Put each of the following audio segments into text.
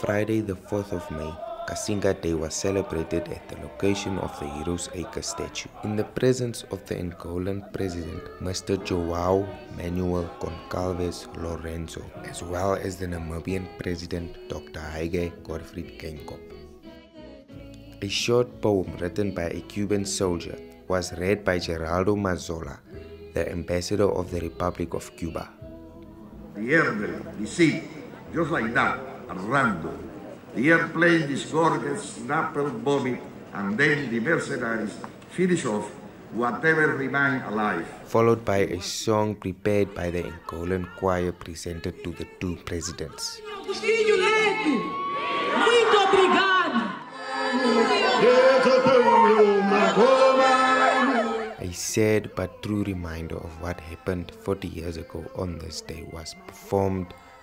Friday, the 4th of May, Cassinga Day was celebrated at the location of the Heroes Acre statue in the presence of the Angolan president, Mr. Joao Manuel Goncalves Lourenco, as well as the Namibian president, Dr. Hage Gottfried Geingob. A short poem written by a Cuban soldier was read by Giraldo Mazola, the ambassador of the Republic of Cuba. Airmen, the sea, just like that, at random. The airplane disgorged snapper vomit, and then the mercenaries finish off whatever remained alive. Followed by a song prepared by the Angolan choir presented to the two presidents. Agostinho Neto. A sad but true reminder of what happened 40 years ago on this day was performed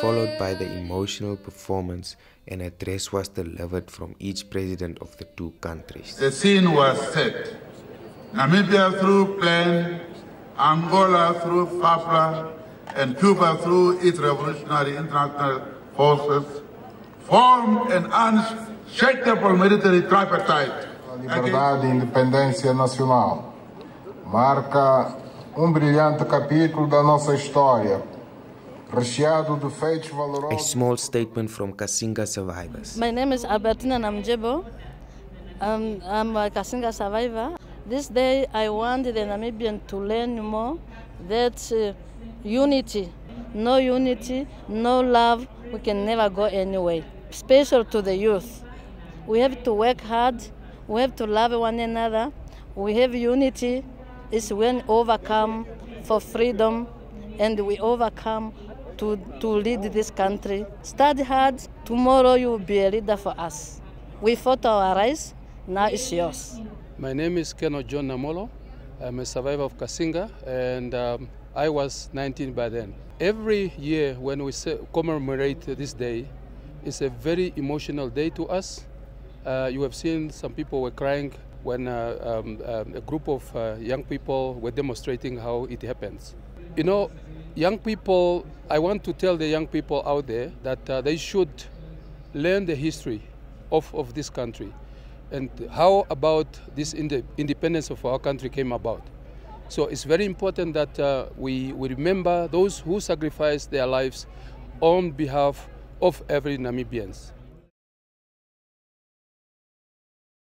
Followed by the emotional performance, an address was delivered from each president of the two countries. The scene was set. Namibia through PLAN, Angola through FAPLA, and Cuba through its revolutionary international forces formed an unshakable military tripartite. A liberdade e independência nacional marca um brilhante capítulo da nossa história a small statement from Cassinga survivors. My name is Albertina Namjebo. Um, I'm a Cassinga survivor. This day I want the Namibian to learn more that uh, unity, no unity, no love, we can never go anywhere. Special to the youth. We have to work hard, we have to love one another, we have unity, is when overcome for freedom and we overcome to, to lead this country. Study hard. Tomorrow you will be a leader for us. We fought our rights. Now it's yours. My name is Keno John Namolo. I'm a survivor of Cassinga, and um, I was 19 by then. Every year when we commemorate this day, it's a very emotional day to us. Uh, you have seen some people were crying when uh, um, um, a group of uh, young people were demonstrating how it happens. You know, young people, I want to tell the young people out there that uh, they should learn the history of, of this country and how about this ind independence of our country came about. So it's very important that uh, we, we remember those who sacrificed their lives on behalf of every Namibians.